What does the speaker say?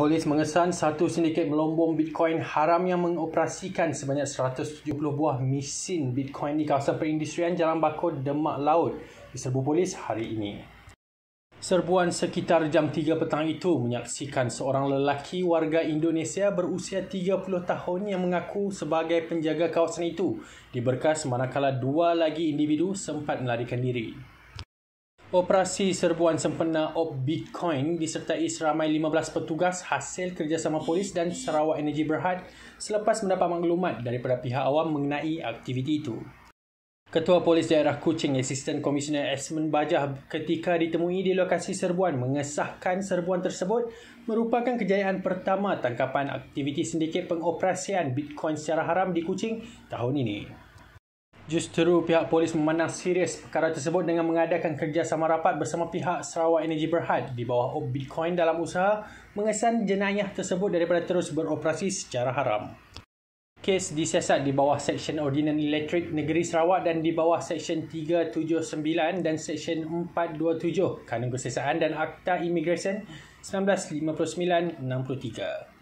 Polis mengesan satu sindiket melombong Bitcoin haram yang mengoperasikan sebanyak 170 buah mesin Bitcoin di kawasan perindustrian Jalan Bakor, Demak Laut diserbu polis hari ini. Serbuan sekitar jam 3 petang itu menyaksikan seorang lelaki warga Indonesia berusia 30 tahun yang mengaku sebagai penjaga kawasan itu diberkas manakala dua lagi individu sempat melarikan diri. Operasi serbuan sempena Op Bitcoin disertai seramai 15 petugas hasil kerjasama polis dan Sarawak Energy Berhad selepas mendapat maklumat daripada pihak awam mengenai aktiviti itu. Ketua Polis Daerah Kuching, Asisten Komisioner Esmond Bajah ketika ditemui di lokasi serbuan mengesahkan serbuan tersebut merupakan kejayaan pertama tangkapan aktiviti sindiket pengoperasian Bitcoin secara haram di Kuching tahun ini. Justeru pihak polis memandang serius perkara tersebut dengan mengadakan kerjasama rapat bersama pihak Sarawak Energy Berhad di bawah Op Bitcoin dalam usaha mengesan jenayah tersebut daripada terus beroperasi secara haram. Kes disiasat di bawah Seksyen Ordinan Elektrik Negeri Sarawak dan di bawah Seksyen 379 dan Seksyen 427 Kanun Kesesaan dan Akta Immigration 1959-63.